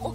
我